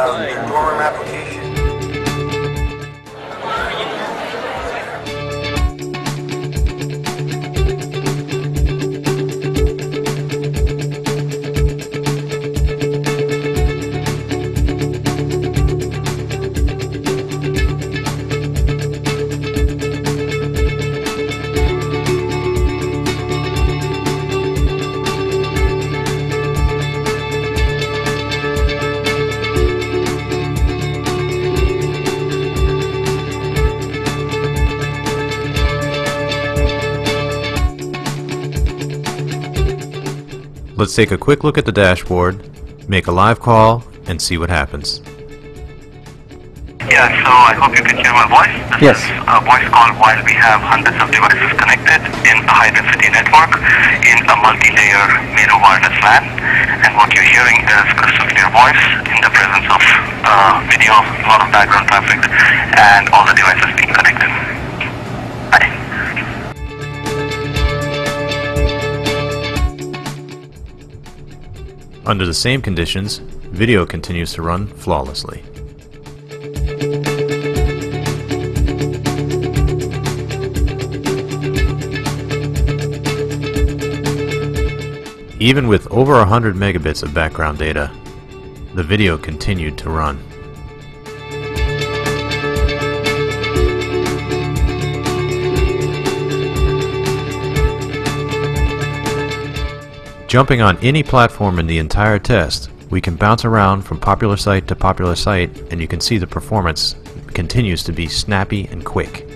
um, dorm application. Let's take a quick look at the dashboard, make a live call, and see what happens. Yeah, so I hope you can hear my voice. This Yes. is a voice call while we have hundreds of devices connected in a high-density network in a multi-layer Meru wireless LAN. And what you're hearing is crystal clear voice in the presence of uh, video, a lot of background traffic, and all the devices being connected. Under the same conditions, video continues to run flawlessly. Even with over 100 megabits of background data, the video continued to run. Jumping on any platform in the entire test, we can bounce around from popular site to popular site and you can see the performance continues to be snappy and quick.